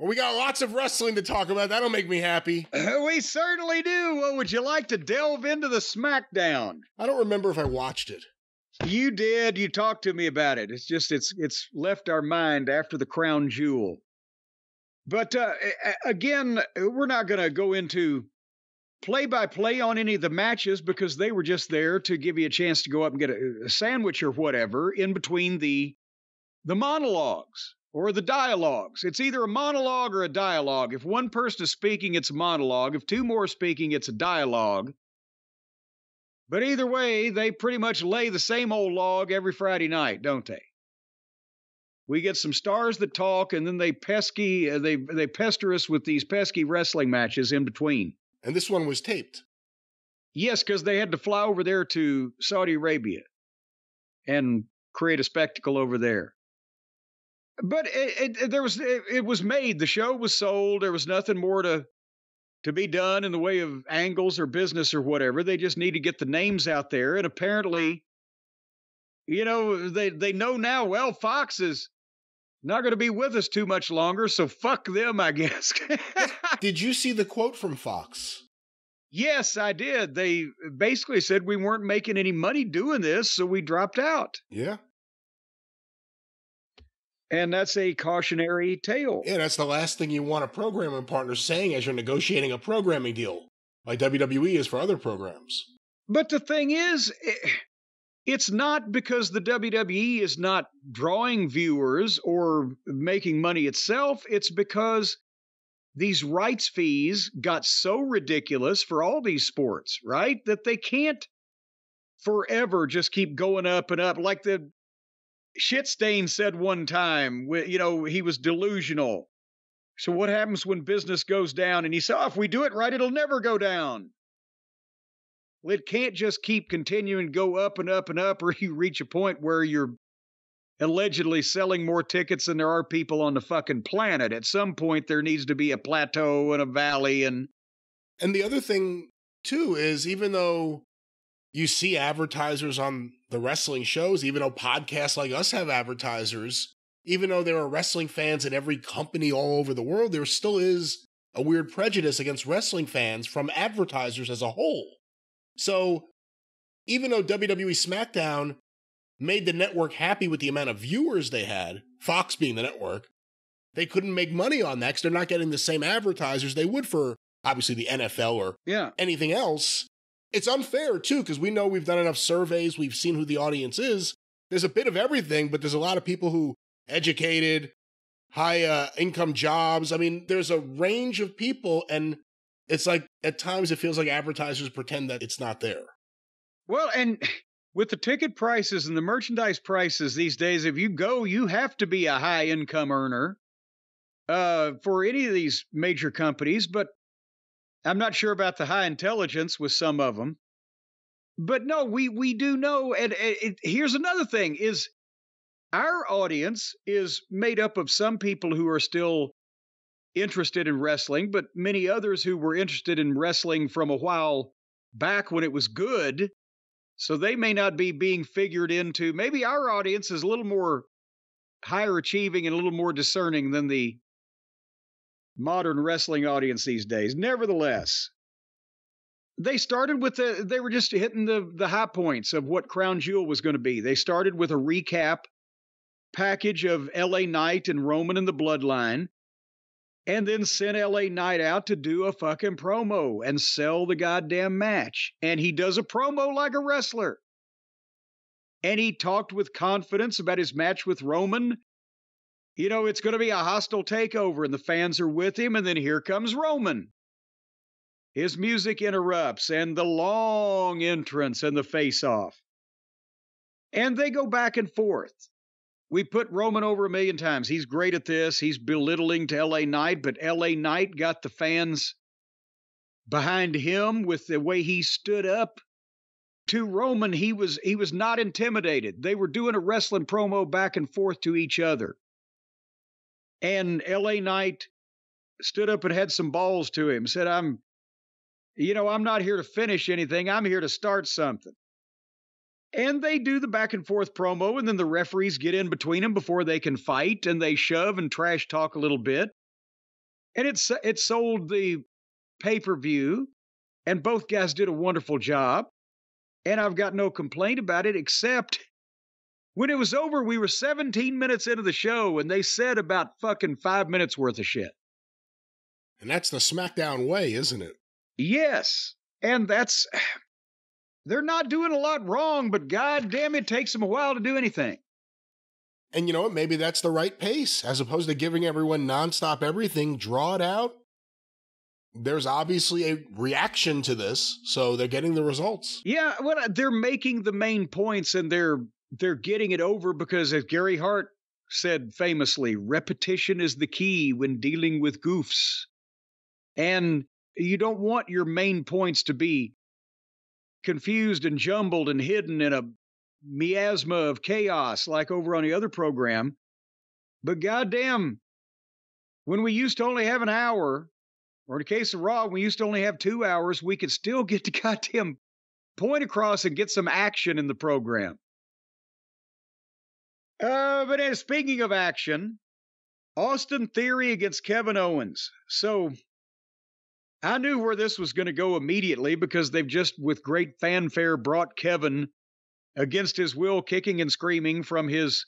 Well, we got lots of wrestling to talk about. That'll make me happy. we certainly do. Well, would you like to delve into the SmackDown? I don't remember if I watched it. You did. You talked to me about it. It's just it's it's left our mind after the crown jewel. But uh, again, we're not going to go into play by play on any of the matches because they were just there to give you a chance to go up and get a, a sandwich or whatever in between the the monologues or the dialogues. It's either a monologue or a dialogue. If one person is speaking, it's a monologue. If two more are speaking, it's a dialogue. But either way, they pretty much lay the same old log every Friday night, don't they? We get some stars that talk, and then they pesky uh, they they pester us with these pesky wrestling matches in between. And this one was taped. Yes, because they had to fly over there to Saudi Arabia and create a spectacle over there. But it, it, there was it, it was made. The show was sold. There was nothing more to to be done in the way of angles or business or whatever. They just need to get the names out there. And apparently, you know, they they know now. Well, Fox is not going to be with us too much longer, so fuck them, I guess. did you see the quote from Fox? Yes, I did. They basically said we weren't making any money doing this, so we dropped out. Yeah. And that's a cautionary tale. Yeah, that's the last thing you want a programming partner saying as you're negotiating a programming deal, like WWE is for other programs. But the thing is, eh, it's not because the WWE is not drawing viewers or making money itself. It's because these rights fees got so ridiculous for all these sports, right? That they can't forever just keep going up and up. Like the Shitstain said one time, you know, he was delusional. So what happens when business goes down? And he said, oh, if we do it right, it'll never go down. Well, it can't just keep continuing to go up and up and up, or you reach a point where you're allegedly selling more tickets than there are people on the fucking planet. At some point, there needs to be a plateau and a valley. And and the other thing too is even though you see advertisers on the wrestling shows, even though podcasts like us have advertisers, even though there are wrestling fans in every company all over the world, there still is a weird prejudice against wrestling fans from advertisers as a whole. So, even though WWE SmackDown made the network happy with the amount of viewers they had, Fox being the network, they couldn't make money on that because they're not getting the same advertisers they would for obviously the NFL or yeah. anything else. It's unfair too, because we know we've done enough surveys, we've seen who the audience is. There's a bit of everything, but there's a lot of people who educated, high uh, income jobs. I mean, there's a range of people, and it's like at times it feels like advertisers pretend that it's not there. Well, and with the ticket prices and the merchandise prices these days, if you go, you have to be a high income earner uh, for any of these major companies. But I'm not sure about the high intelligence with some of them. But no, we we do know, and, it, here's another thing: is our audience is made up of some people who are still interested in wrestling, but many others who were interested in wrestling from a while back when it was good. So they may not be being figured into. Maybe our audience is a little more higher achieving and a little more discerning than the modern wrestling audience these days. Nevertheless, they started with the they were just hitting the the high points of what Crown Jewel was going to be. They started with a recap package of LA Knight and Roman and the Bloodline and then sent LA Knight out to do a fucking promo and sell the goddamn match. And he does a promo like a wrestler. And he talked with confidence about his match with Roman you know, it's going to be a hostile takeover and the fans are with him. And then here comes Roman. His music interrupts and the long entrance and the face off. And they go back and forth. We put Roman over a million times. He's great at this. He's belittling to LA Knight, but LA Knight got the fans behind him with the way he stood up to Roman. He was he was not intimidated. They were doing a wrestling promo back and forth to each other. And LA Knight stood up and had some balls to him, said, I'm, you know, I'm not here to finish anything. I'm here to start something. And they do the back and forth promo, and then the referees get in between them before they can fight, and they shove and trash talk a little bit. and it's it sold the pay per view, and both guys did a wonderful job, and I've got no complaint about it. Except when it was over, we were 17 minutes into the show, and they said about fucking five minutes worth of shit. And that's the SmackDown way, isn't it? Yes, and that's they're not doing a lot wrong, but god damn it takes them a while to do anything. And you know what? Maybe that's the right pace. As opposed to giving everyone nonstop everything, draw it out. There's obviously a reaction to this, so they're getting the results. Yeah, well, they're making the main points and they're they're getting it over because as Gary Hart said famously, repetition is the key when dealing with goofs. And you don't want your main points to be confused and jumbled and hidden in a miasma of chaos like over on the other program. But goddamn, when we used to only have an hour, or in the case of Raw, we used to only have two hours, we could still get the goddamn point across and get some action in the program. Uh, but uh, speaking of action, Austin Theory against Kevin Owens. So I knew where this was going to go immediately because they've just, with great fanfare, brought Kevin against his will, kicking and screaming from his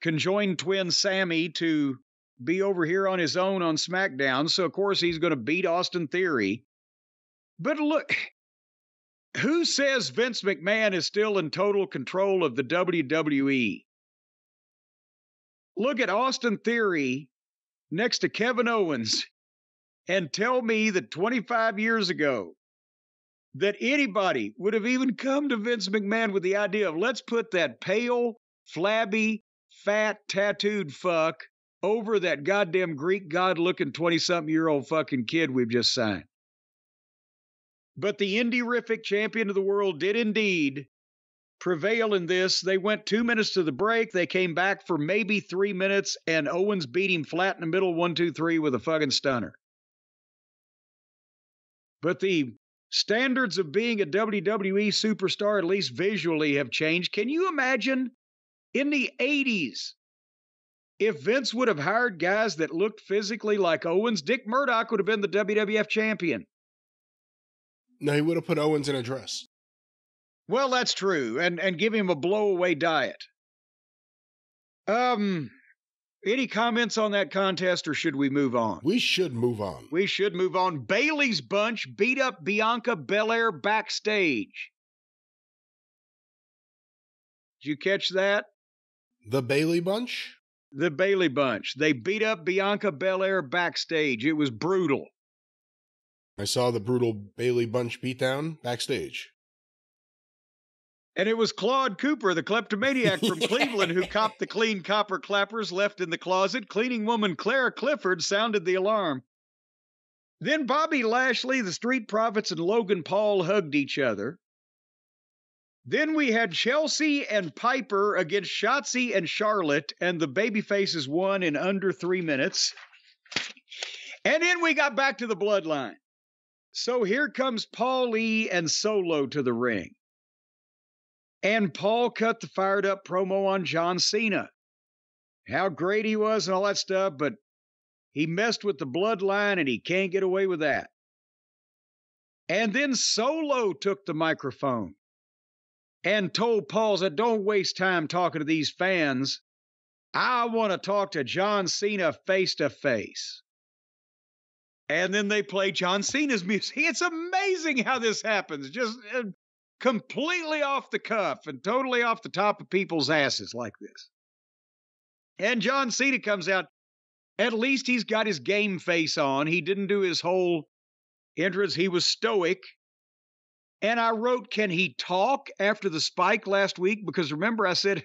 conjoined twin Sammy to be over here on his own on SmackDown. So, of course, he's going to beat Austin Theory. But look, who says Vince McMahon is still in total control of the WWE? Look at Austin Theory next to Kevin Owens and tell me that 25 years ago that anybody would have even come to Vince McMahon with the idea of let's put that pale, flabby, fat, tattooed fuck over that goddamn Greek god looking 20 something year old fucking kid we've just signed. But the Indie-rific champion of the world did indeed prevail in this. They went two minutes to the break. They came back for maybe three minutes, and Owens beat him flat in the middle, one, two, three, with a fucking stunner. But the standards of being a WWE superstar, at least visually, have changed. Can you imagine in the 80s if Vince would have hired guys that looked physically like Owens? Dick Murdoch would have been the WWF champion. No, he would have put Owens in a dress. Well, that's true, and and give him a blowaway diet. Um, any comments on that contest, or should we move on? We should move on. We should move on. Bayley's bunch beat up Bianca Belair backstage. Did you catch that? The Bayley bunch? The Bayley bunch. They beat up Bianca Belair backstage. It was brutal. I saw the brutal Bayley bunch beatdown backstage. And it was Claude Cooper, the kleptomaniac from Cleveland, who copped the clean copper clappers left in the closet. Cleaning woman Claire Clifford sounded the alarm. Then Bobby Lashley, the Street Profits, and Logan Paul hugged each other. Then we had Chelsea and Piper against Shotzi and Charlotte, and the babyfaces won in under three minutes. And then we got back to the bloodline. So here comes Paul E and Solo to the ring. And Paul cut the fired up promo on John Cena. How great he was and all that stuff, but he messed with the bloodline and he can't get away with that. And then Solo took the microphone and told Paul that don't waste time talking to these fans. I want to talk to John Cena face to face. And then they play John Cena's music. It's amazing how this happens. Just uh, completely off the cuff and totally off the top of people's asses like this. And John Cena comes out. At least he's got his game face on. He didn't do his whole entrance. He was stoic. And I wrote, Can he talk after the spike last week? Because remember, I said,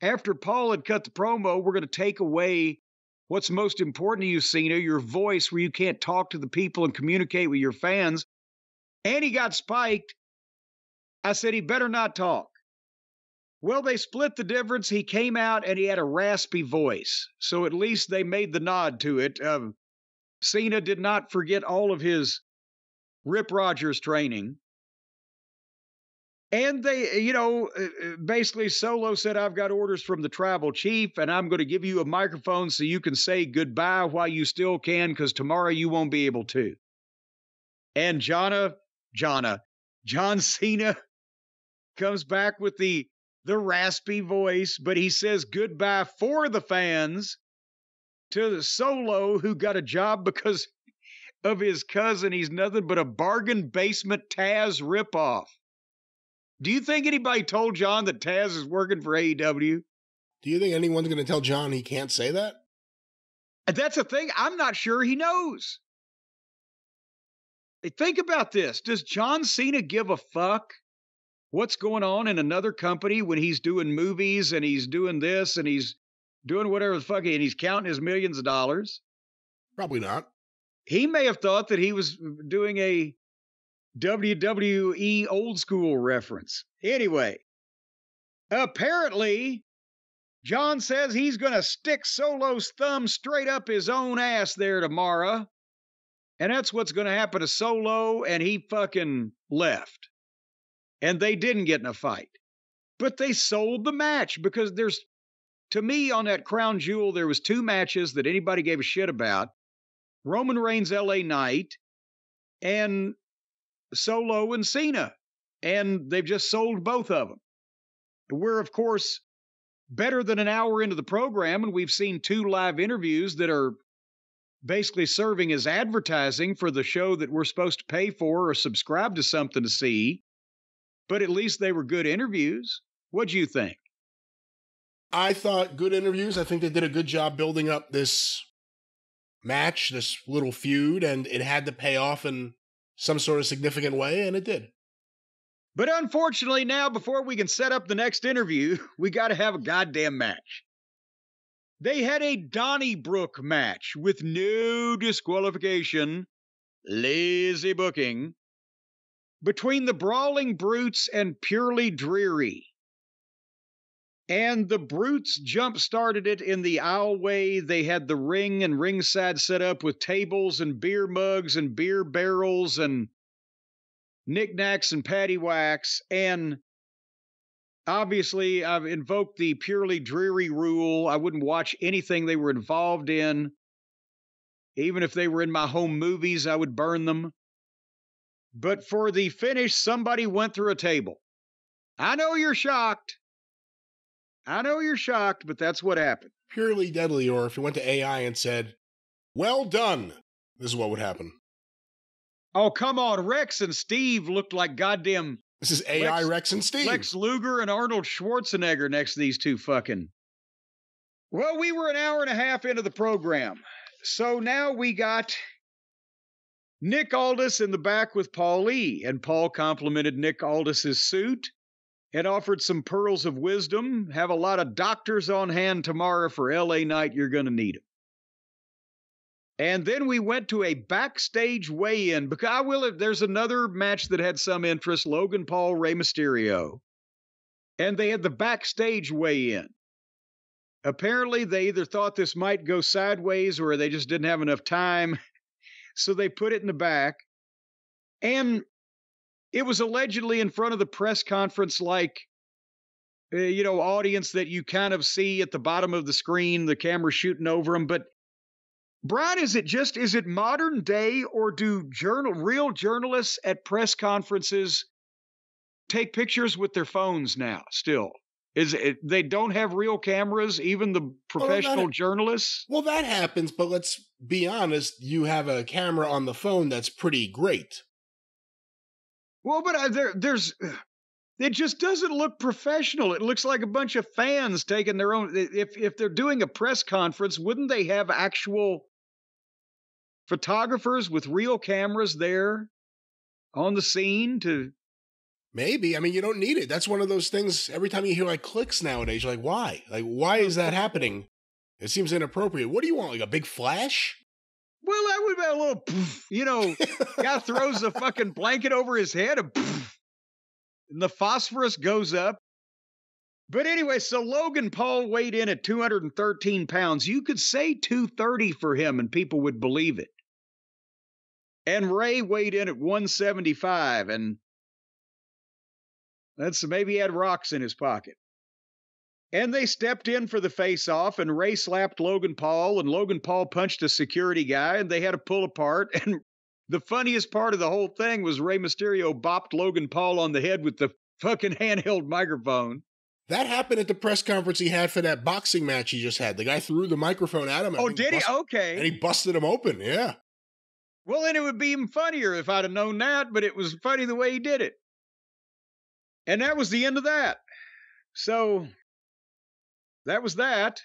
after Paul had cut the promo, we're going to take away what's most important to you, Cena, your voice, where you can't talk to the people and communicate with your fans. And he got spiked. I said he better not talk. Well, they split the difference. He came out and he had a raspy voice. So at least they made the nod to it. Um, Cena did not forget all of his Rip Rogers training. And they, you know, uh, uh, basically Solo said, I've got orders from the tribal chief, and I'm going to give you a microphone so you can say goodbye while you still can, because tomorrow you won't be able to. And Jonna, Jonna, John Cena comes back with the the raspy voice, but he says goodbye for the fans to the Solo who got a job because of his cousin. He's nothing but a bargain basement Taz ripoff. Do you think anybody told John that Taz is working for AEW? Do you think anyone's going to tell John he can't say that? That's the thing. I'm not sure he knows. Think about this. Does John Cena give a fuck what's going on in another company when he's doing movies and he's doing this and he's doing whatever the fuck and he's counting his millions of dollars? Probably not. He may have thought that he was doing a WWE old school reference. Anyway, apparently, John says he's going to stick Solo's thumb straight up his own ass there tomorrow. And that's what's going to happen to Solo. And he fucking left. And they didn't get in a fight. But they sold the match because there's, to me, on that crown jewel, there was two matches that anybody gave a shit about Roman Reigns LA Knight and Solo and Cena, and they've just sold both of them. We're, of course, better than an hour into the program, and we've seen two live interviews that are basically serving as advertising for the show that we're supposed to pay for or subscribe to something to see. But at least they were good interviews. What do you think? I thought good interviews. I think they did a good job building up this match, this little feud, and it had to pay off in some sort of significant way, and it did. But unfortunately, now before we can set up the next interview, we got to have a goddamn match. They had a Donnybrook match with no disqualification, lazy booking, between the Brawling Brutes and Purely Dreary. And the Brutes jump started it in the aisleway. They had the ring and ringside set up with tables and beer mugs and beer barrels and knickknacks and paddywhacks. And obviously, I've invoked the purely dreary rule. I wouldn't watch anything they were involved in. Even if they were in my home movies, I would burn them. But for the finish, somebody went through a table. I know you're shocked. I know you're shocked, but that's what happened. Purely deadly, or if you went to AI and said, Well done, this is what would happen. Oh, come on. Rex and Steve looked like goddamn. This is AI Lex, Rex and Steve. Lex Luger and Arnold Schwarzenegger next to these two fucking. Well, we were an hour and a half into the program. So now we got Nick Aldis in the back with Paul Lee, and Paul complimented Nick Aldis's suit and offered some pearls of wisdom. Have a lot of doctors on hand tomorrow for LA Knight. You're going to need them. And then we went to a backstage weigh in because I will, there's another match that had some interest Logan Paul, Rey Mysterio. And they had the backstage weigh in. Apparently, they either thought this might go sideways or they just didn't have enough time. So they put it in the back. And it was allegedly in front of the press conference like uh, you know audience that you kind of see at the bottom of the screen the camera shooting over them but brian is it just is it modern day or do journal real journalists at press conferences take pictures with their phones now still is it they don't have real cameras even the professional well, that, journalists well that happens but let's be honest you have a camera on the phone that's pretty great well, but uh, there, there's. It just doesn't look professional. It looks like a bunch of fans taking their own. If if they're doing a press conference, wouldn't they have actual photographers with real cameras there on the scene to? Maybe. I mean, you don't need it. That's one of those things. Every time you hear like clicks nowadays, you're like, why? Like, why is that happening? It seems inappropriate. What do you want? Like a big flash? Well, that would be a little, you know, guy throws a fucking blanket over his head, and, and the phosphorus goes up. But anyway, so Logan Paul weighed in at 213 pounds. You could say 230 for him and people would believe it. And Rey weighed in at 175. And That's maybe he had rocks in his pocket. And they stepped in for the face off, and Rey slapped Logan Paul, and Logan Paul punched a security guy, and they had to pull apart. And the funniest part of the whole thing was Rey Mysterio bopped Logan Paul on the head with the fucking handheld microphone. That happened at the press conference he had for that boxing match he just had. The guy threw the microphone at him. Oh, did he? Okay. And he busted him open. Yeah. Well, then it would be even funnier if I'd have known that, but it was funny the way he did it. And that was the end of that. So that was that.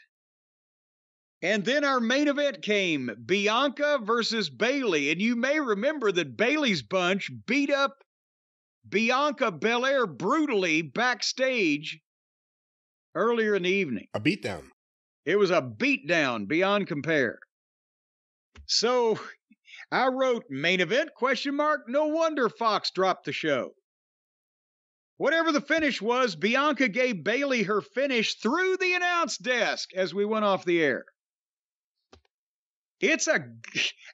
And then our main event came Bianca versus Bayley. And you may remember that Bayley's bunch beat up Bianca Belair brutally backstage earlier in the evening. A beatdown. It was a beatdown beyond compare. So I wrote main event question mark. No wonder Fox dropped the show. Whatever the finish was, Bianca gave Bayley her finish through the announce desk as we went off the air. It's a,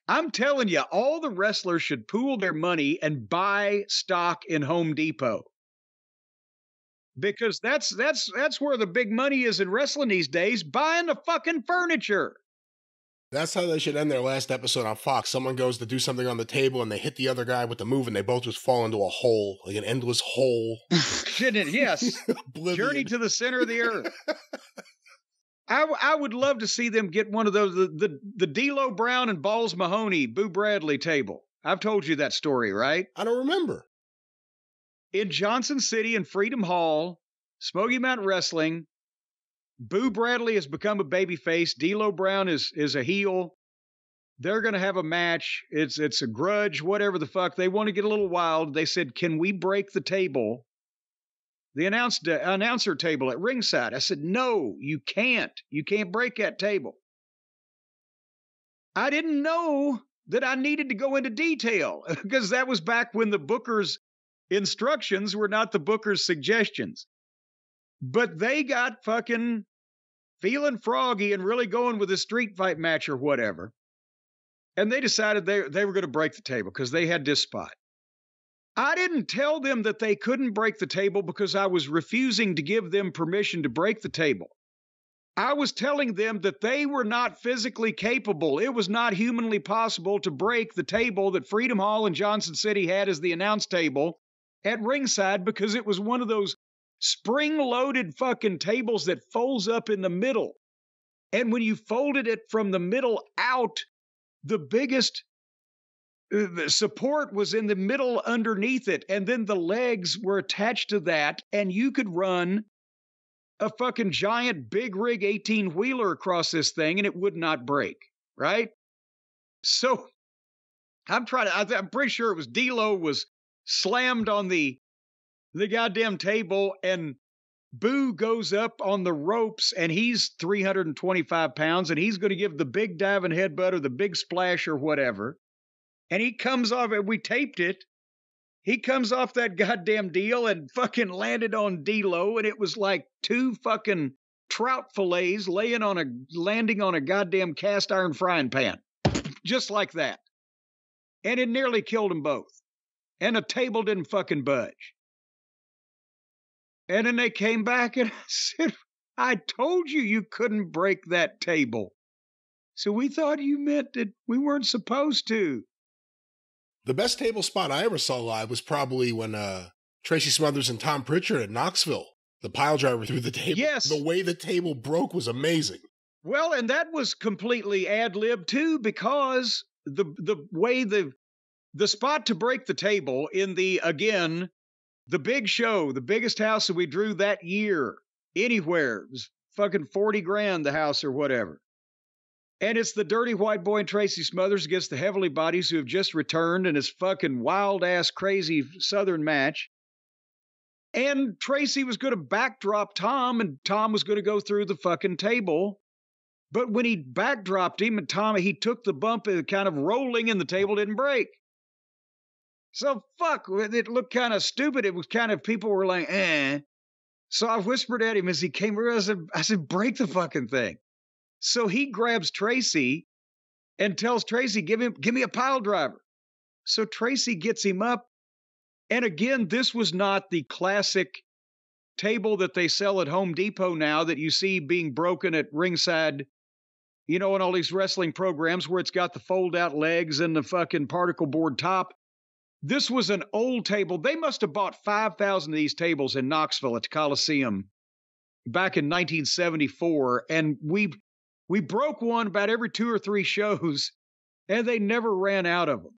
I'm telling you, all the wrestlers should pool their money and buy stock in Home Depot. Because that's that's that's where the big money is in wrestling these days, buying the fucking furniture. That's how they should end their last episode on Fox. Someone goes to do something on the table and they hit the other guy with the move and they both just fall into a hole, like an endless hole. Shouldn't it? Yes. Journey to the center of the earth. I, I would love to see them get one of those the the, the D'Lo Brown and Balls Mahoney Boo Bradley table. I've told you that story, right? I don't remember. In Johnson City and Freedom Hall, Smoky Mountain Wrestling, Boo Bradley has become a babyface. D'Lo Brown is is a heel. They're going to have a match. It's it's a grudge, whatever the fuck. They want to get a little wild. They said, "Can we break the table the announced, uh, announcer table at ringside. I said, No, you can't. You can't break that table. I didn't know that I needed to go into detail because that was back when the Booker's instructions were not the Booker's suggestions. But they got fucking feeling froggy and really going with a street fight match or whatever. And they decided they, they were going to break the table because they had this spot. I didn't tell them that they couldn't break the table because I was refusing to give them permission to break the table. I was telling them that they were not physically capable. It was not humanly possible to break the table that Freedom Hall in Johnson City had as the announce table at ringside because it was one of those spring loaded fucking tables that folds up in the middle. And when you folded it from the middle out, the biggest uh, the support was in the middle underneath it, and then the legs were attached to that, and you could run a fucking giant big rig 18 wheeler across this thing and it would not break, right? So I'm trying to, I'm pretty sure it was D'Lo was slammed on the the goddamn table and Boo goes up on the ropes and he's 325 pounds and he's going to give the big diving headbutt or the big splash or whatever and he comes off and we taped it. He comes off that goddamn deal and fucking landed on D'Lo, and it was like two fucking trout fillets laying on a landing on a goddamn cast iron frying pan, just like that, and it nearly killed them both. And the table didn't fucking budge. And then they came back and I said, I told you you couldn't break that table. So we thought you meant that we weren't supposed to. The best table spot I ever saw live was probably when uh, Tracy Smothers and Tom Prichard at Knoxville, the pile driver through the table. Yes. The way the table broke was amazing. Well, and that was completely ad lib too, because the the way the the spot to break the table in the again the big show, the biggest house that we drew that year anywhere it was fucking forty grand the house or whatever. And it's the dirty white boy and Tracy Smothers against the Heavenly Bodies who have just returned in his fucking wild ass crazy southern match. And Tracy was going to backdrop Tom, and Tom was going to go through the fucking table. But when he backdropped him, and Tom, he took the bump and kind of rolling, and the table didn't break. So fuck, it looked kind of stupid. It was kind of people were like, eh. So I whispered at him as he came around. I said, I said, break the fucking thing. So he grabs Tracy and tells Tracy, give him, give me a pile driver. So Tracy gets him up. And again, this was not the classic table that they sell at Home Depot now that you see being broken at ringside, you know, in all these wrestling programs where it's got the fold out legs and the fucking particle board top. This was an old table. They must have bought 5,000 of these tables in Knoxville at the Coliseum back in 1974. And we, we broke one about every two or three shows, and they never ran out of them.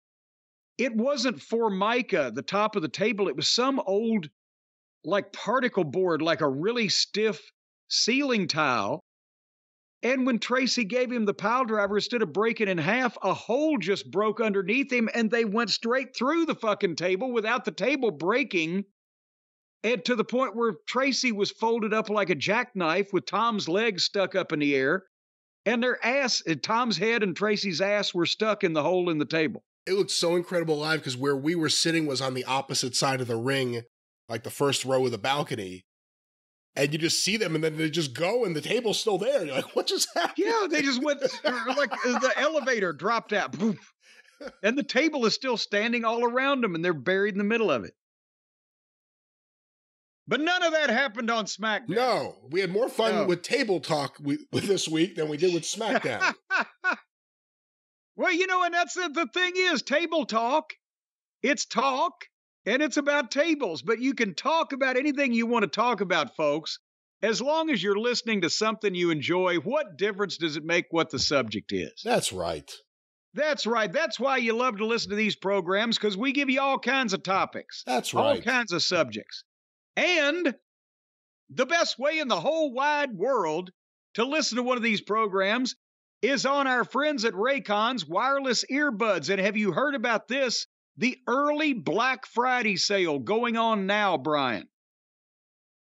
It wasn't Formica, the top of the table. It was some old, like particle board, like a really stiff ceiling tile. And when Tracy gave him the pile driver, instead of breaking in half, a hole just broke underneath him and they went straight through the fucking table without the table breaking. And to the point where Tracy was folded up like a jackknife with Tom's legs stuck up in the air. And their ass, Tom's head and Tracy's ass were stuck in the hole in the table. It looked so incredible live because where we were sitting was on the opposite side of the ring, like the first row of the balcony and you just see them and then they just go and the table's still there. You're like, what just happened? Yeah, they just went like uh, the elevator dropped out. Poof, and the table is still standing all around them and they're buried in the middle of it. But none of that happened on SmackDown. No, we had more fun no. with table talk with, with this week than we did with SmackDown. well, you know, and that's the, the thing is table talk. It's talk and it's about tables, but you can talk about anything you want to talk about, folks. As long as you're listening to something you enjoy, what difference does it make what the subject is? That's right. That's right. That's why you love to listen to these programs because we give you all kinds of topics. That's right. All kinds of subjects. And the best way in the whole wide world to listen to one of these programs is on our friends at Raycon's wireless earbuds. And have you heard about this? The early Black Friday sale going on now, Brian.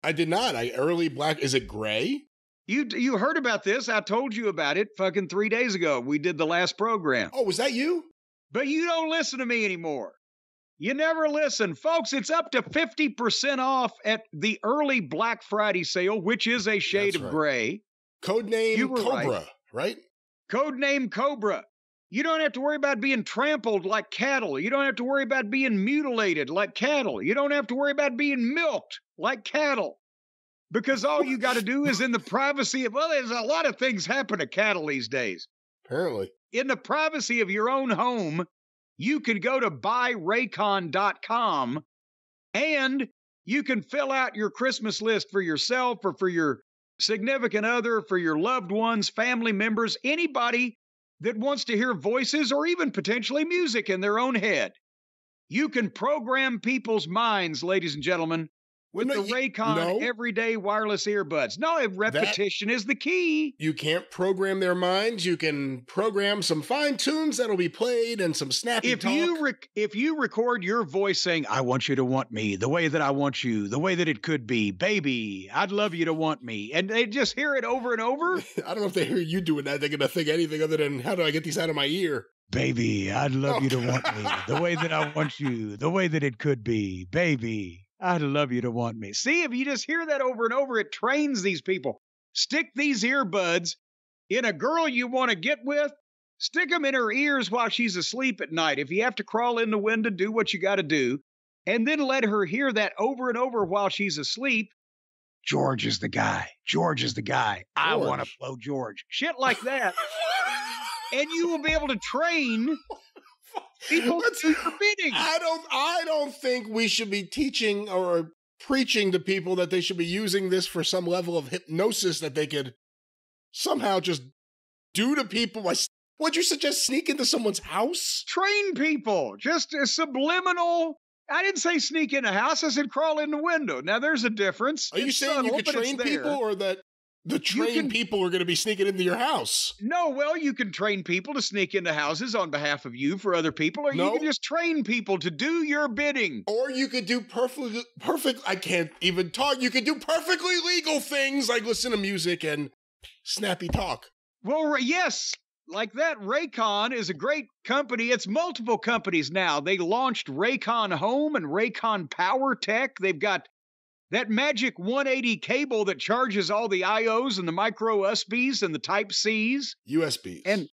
I did not. I early black. Is it gray? You you heard about this? I told you about it fucking three days ago. We did the last program. Oh, was that you? But you don't listen to me anymore. You never listen, folks. It's up to fifty percent off at the early Black Friday sale, which is a shade That's of right. gray. Code name Cobra, right. right? Code name Cobra. You don't have to worry about being trampled like cattle. You don't have to worry about being mutilated like cattle. You don't have to worry about being milked like cattle. Because all you got to do is in the privacy of, well, there's a lot of things happen to cattle these days. Apparently. In the privacy of your own home, you can go to buyraycon.com and you can fill out your Christmas list for yourself or for your significant other, for your loved ones, family members, anybody that wants to hear voices or even potentially music in their own head. You can program people's minds, ladies and gentlemen, with no, the Raycon no. everyday wireless earbuds. No, repetition that, is the key. You can't program their minds. You can program some fine tunes that'll be played and some snappy if talk. You rec- if you record your voice saying, I want you to want me, the way that I want you, the way that it could be, baby, I'd love you to want me. And they just hear it over and over. I don't know if they hear you doing that. They're going to think anything other than, how do I get these out of my ear? Baby, I'd love oh, you to oh, want me, the way that I want you, the way that it could be, baby. I'd love you to want me. See, if you just hear that over and over, it trains these people. Stick these earbuds in a girl you want to get with. Stick them in her ears while she's asleep at night. If you have to crawl in the window, do what you got to do. And then let her hear that over and over while she's asleep. George is the guy. George is the guy. George. I want to blow George. Shit like that. and you will be able to train People. I don't. I don't think we should be teaching or preaching to people that they should be using this for some level of hypnosis that they could somehow just do to people. Would you suggest sneak into someone's house? Train people. Just a subliminal. I didn't say sneak in a house. I said crawl in the window. Now there's a difference. Are you it's saying subtle, you could train people, or that the trained can, people are going to be sneaking into your house. No, well, you can train people to sneak into houses on behalf of you for other people, or no. you can just train people to do your bidding. Or you could do perfectly perfect. I can't even talk. You could do perfectly legal things like listen to music and snappy talk. Well, yes, like that. Raycon is a great company. It's multiple companies now. They launched Raycon Home and Raycon Power Tech. They've got that magic 180 cable that charges all the IOs and the micro USBs and the Type Cs. USBs. And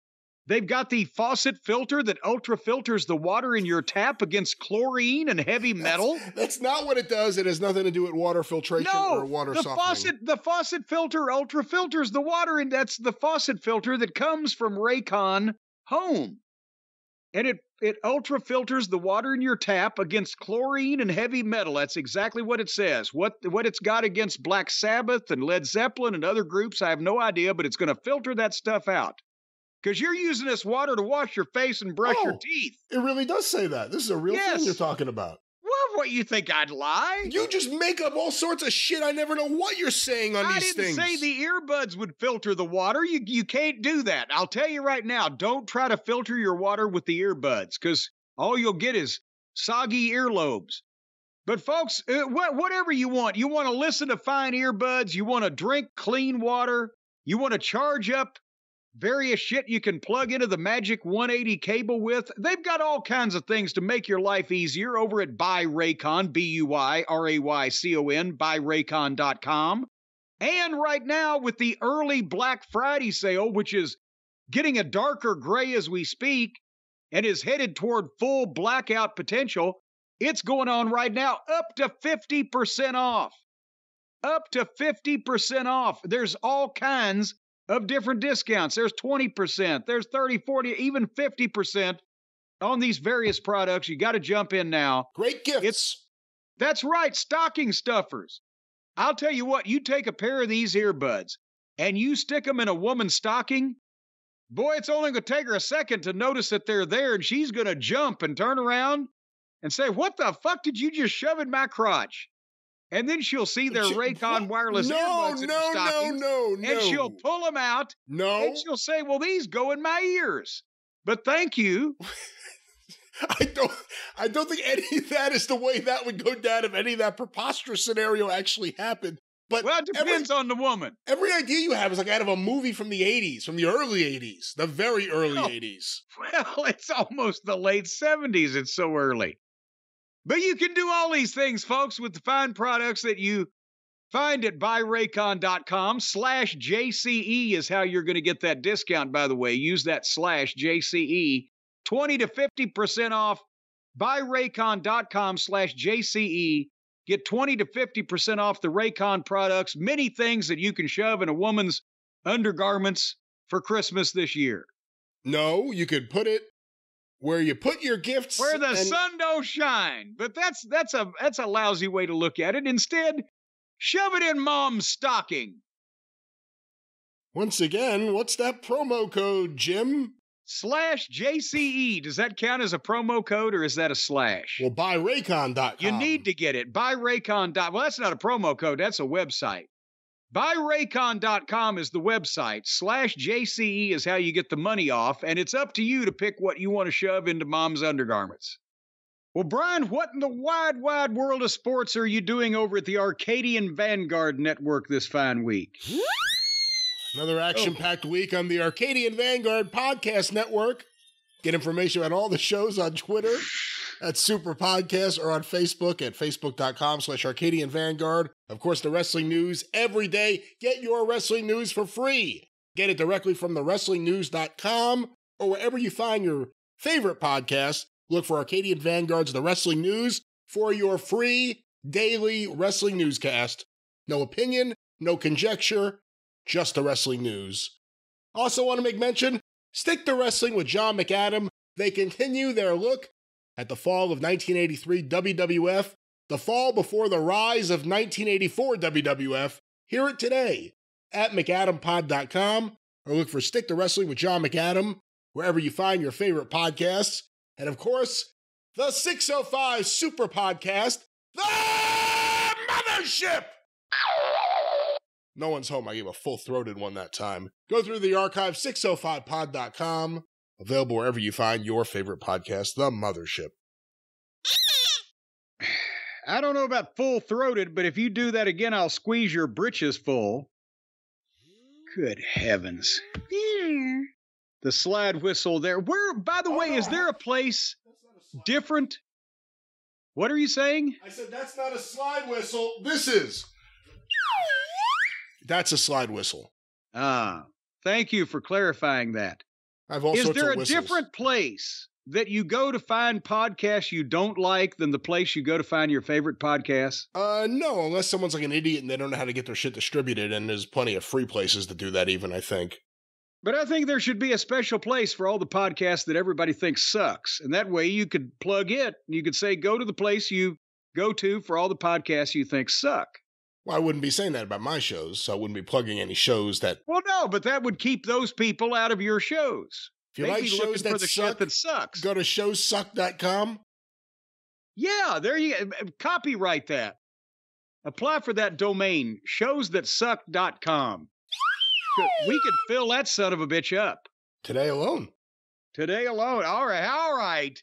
They've got the faucet filter that ultra filters the water in your tap against chlorine and heavy metal. That's, that's not what it does. It has nothing to do with water filtration no, or water the softening. faucet the faucet filter ultra filters the water and that's the faucet filter that comes from Raycon Home. And it it ultra filters the water in your tap against chlorine and heavy metal. That's exactly what it says. What what it's got against Black Sabbath and Led Zeppelin and other groups, I have no idea, but it's going to filter that stuff out because you're using this water to wash your face and brush your Oh, teeth. It really does say that. This is a real Yes. thing you're talking about. Well, what you think I'd lie? You just make up all sorts of shit. I never know what you're saying on I these didn't say the earbuds would filter the water. You you can't do that. I'll tell you right now. Don't try to filter your water with the earbuds because all you'll get is soggy earlobes. But folks, uh, wha- whatever you want, you want to listen to fine earbuds. You want to drink clean water. You want to charge up various shit you can plug into the Magic 180 cable with. They've got all kinds of things to make your life easier over at Buy Raycon, B U I R A Y C O N, buyraycon.com. And right now, with the early Black Friday sale, which is getting a darker gray as we speak and is headed toward full blackout potential, it's going on right now up to 50% off. Up to 50% off. There's all kinds of different discounts. There's 20%, there's 30, 40, even 50% on these various products. You got to jump in now. Great gifts. It's- That's right, stocking stuffers. I'll tell you what, you take a pair of these earbuds and you stick them in a woman's stocking. Boy, it's only going to take her a second to notice that they're there, and she's going to jump and turn around and say, What the fuck did you just shove in my crotch? And then she'll see their Sh- Raycon wireless no, earbuds in no, her no, stockings, no, no. and she'll pull them out no. and she'll say, Well, these go in my ears. But thank you. I don't. I don't think any of that is the way that would go down if any of that preposterous scenario actually happened. But Well, it every, depends on the woman. every idea you have is like out of a movie from the '80s, from the early '80s, the very early Oh. '80s. Well, it's almost the late 70s. It's so early. But you can do all these things, folks, with the fine products that you find at buyraycon.com. Slash JCE is how you're going to get that discount, by the way. Use that slash JCE. 20 to 50% off. Buyraycon.com slash JCE. Get 20 to 50% off the Raycon products. Many things that you can shove in a woman's undergarments for Christmas this year. No, you could put it where you put your gifts. where the and- sun don't shine. But that's that's a that's a lousy way to look at it. Instead, shove it in mom's stocking. Once again, what's that promo code, Jim? Slash JCE. Does that count as a promo code or is that a slash? Well, buy Raycon.com. you need to get it. Buyraycon. dot- Well, that's not a promo code. That's a website. Buyraycon.com is the website. Slash JCE is how you get the money off, and it's up to you to pick what you want to shove into mom's undergarments. Well, Brian, what in the wide, wide world of sports are you doing over at the Arcadian Vanguard Network this fine week? Another action packed week on the Arcadian Vanguard Podcast Network. Get information about all the shows on Twitter at Super Podcast or on Facebook at facebook.com slash Arcadian Vanguard. Of course, the wrestling news every day. Get your wrestling news for free. Get it directly from the wrestlingnews.com or wherever you find your favorite podcast. Look for Arcadian Vanguard's The Wrestling News for your free daily wrestling newscast. No opinion, no conjecture, just the wrestling news. Also, want to make mention Stick to Wrestling with John McAdam. They continue their look at the fall of 1983 WWF, the fall before the rise of 1984 WWF. Hear it today at McAdamPod.com or look for Stick to Wrestling with John McAdam wherever you find your favorite podcasts. And of course, the 605 Super Podcast, The Mothership! No one's home. I gave a full throated one that time. Go through the archive, 605pod.com. Available wherever you find your favorite podcast, The Mothership. I don't know about full throated, but if you do that again, I'll squeeze your britches full. Good heavens. The slide whistle there. Where, by the way, is there a place different? What are you saying? I said, that's not a slide whistle. This is. That's a slide whistle. Ah, thank you for clarifying that. I have all Is there a whistles. different place that you go to find podcasts you don't like than the place you go to find your favorite podcasts? Uh, no, unless someone's like an idiot and they don't know how to get their shit distributed, and there's plenty of free places to do that. Even I think. But I think there should be a special place for all the podcasts that everybody thinks sucks. And that way you could plug it. You could say, go to the place you go to for all the podcasts you think suck. Well, I wouldn't be saying that about my shows, so I wouldn't be plugging any shows that. Well, no, but that would keep those people out of your shows. If you They'd like shows that the suck, shit that sucks. go to showsuck.com. Yeah, there you uh, copyright that. Apply for that domain, showsthatsuck.com. We could fill that son of a bitch up today alone. today alone. All right, all right.